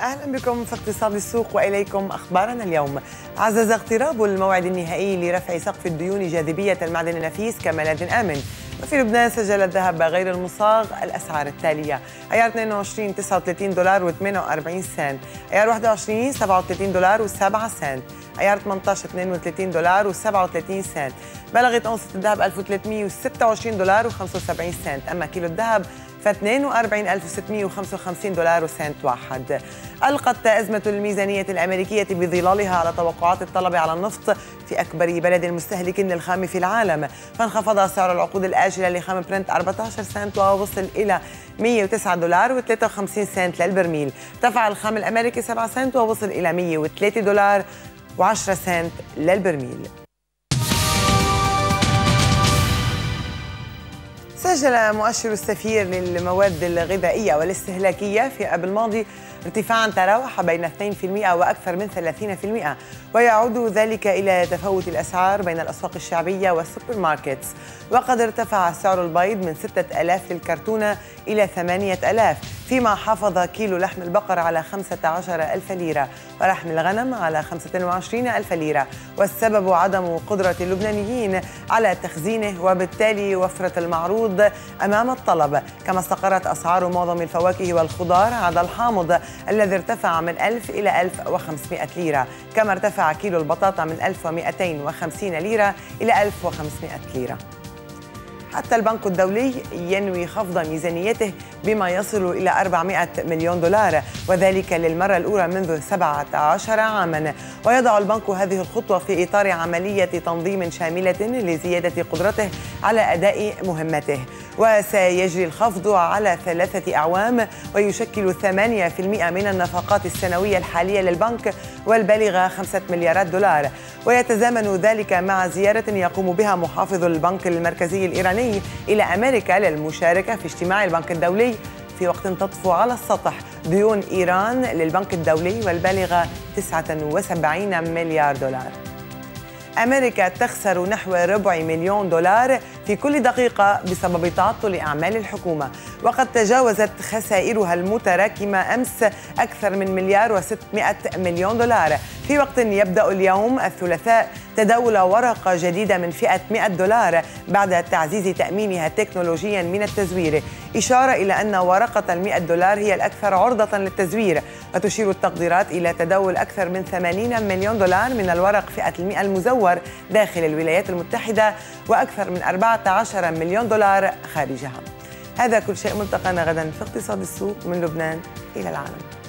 أهلا بكم في اقتصاد السوق وإليكم أخبارنا اليوم. عزز اقتراب الموعد النهائي لرفع سقف الديون جاذبية المعدن النفيس كملاذ آمن. وفي لبنان سجل الذهب غير المصاغ الأسعار التالية: عيار 22 39 دولار و48 سنت، عيار 21 37 دولار و7 سنت، عيار 18 32 دولار و37 سنت. بلغت أونصة الذهب 1326 دولار و75 سنت، أما كيلو الذهب ف 42655 دولار وسنت واحد. ألقت أزمة الميزانية الأمريكية بظلالها على توقعات الطلب على النفط في أكبر بلد مستهلك للخام في العالم. فانخفض سعر العقود الآجلة لخام برنت 14 سنت ووصل إلى 109 دولار و53 سنت للبرميل. ارتفع الخام الأمريكي 7 سنت ووصل إلى 103 دولار و10 سنت للبرميل. سجل مؤشر السفير للمواد الغذائية والاستهلاكية في آب الماضي ارتفاعا تراوح بين 2% وأكثر من 30% ويعود ذلك إلى تفاوت الأسعار بين الأسواق الشعبية وال supermarkets وقد ارتفع سعر البيض من 6000 للكرتونة إلى 8000 فيما حافظ كيلو لحم البقر على 15 ألف ليرة ولحم الغنم على 25 ألف ليرة. والسبب عدم قدرة اللبنانيين على تخزينه وبالتالي وفرة المعروض أمام الطلب. كما استقرت أسعار معظم الفواكه والخضار عدا الحامض الذي ارتفع من 1000 إلى 1500 ليرة كما ارتفع كيلو البطاطا من 1250 ليرة إلى 1500 ليرة. حتى البنك الدولي ينوي خفض ميزانيته بما يصل إلى 400 مليون دولار وذلك للمرة الأولى منذ 17 عاما. ويضع البنك هذه الخطوة في إطار عملية تنظيم شاملة لزيادة قدرته على أداء مهمته. وسيجري الخفض على ثلاثة أعوام ويشكل 8% من النفقات السنوية الحالية للبنك والبالغة 5 مليارات دولار. ويتزامن ذلك مع زيارة يقوم بها محافظ البنك المركزي الإيراني إلى أمريكا للمشاركة في اجتماع البنك الدولي في وقت تطفو على السطح. ديون إيران للبنك الدولي والبالغة 79 مليار دولار. أمريكا تخسر نحو ربع مليون دولار في كل دقيقة بسبب تعطل أعمال الحكومة. وقد تجاوزت خسائرها المتراكمة أمس أكثر من مليار و600 مليون دولار. في وقت يبدأ اليوم الثلاثاء تداول ورقة جديدة من فئة 100 دولار بعد تعزيز تأمينها تكنولوجيا من التزوير. إشارة إلى أن ورقة ال 100 دولار هي الأكثر عرضة للتزوير وتشير التقديرات إلى تداول أكثر من 80 مليون دولار من الورق فئة المئة المزور داخل الولايات المتحدة وأكثر من 14 مليون دولار خارجها. هذا كل شيء ملتقانا غدا في اقتصاد السوق من لبنان إلى العالم.